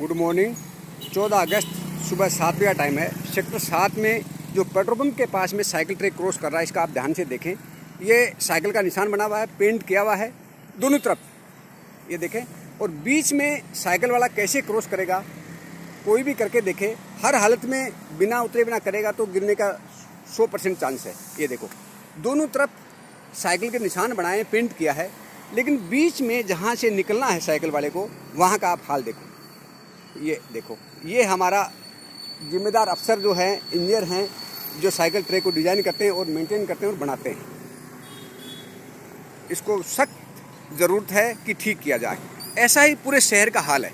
Good morning. 14 अगस्त सुबह सात बजे टाइम है। सेक्टर सात में जो पेट्रोल पम्प के पास में साइकिल ट्रैक क्रॉस कर रहा है, इसका आप ध्यान से देखें। ये साइकिल का निशान बना हुआ है, पेंट किया हुआ है दोनों तरफ़। ये देखें, और बीच में साइकिल वाला कैसे क्रॉस करेगा, कोई भी करके देखे, हर हालत में बिना उतरे बिना करेगा तो गिरने का सौ परसेंट चांस है। ये देखो, दोनों तरफ़ साइकिल के निशान बनाए, पेंट किया है, लेकिन बीच में जहाँ से निकलना है साइकिल वाले को, वहाँ का आप हाल देखो। ये देखो, ये हमारा जिम्मेदार अफसर जो है इंजीनियर हैं, जो साइकिल ट्रैक को डिज़ाइन करते हैं और मेंटेन करते हैं और बनाते हैं। इसको सख्त ज़रूरत है कि ठीक किया जाए। ऐसा ही पूरे शहर का हाल है।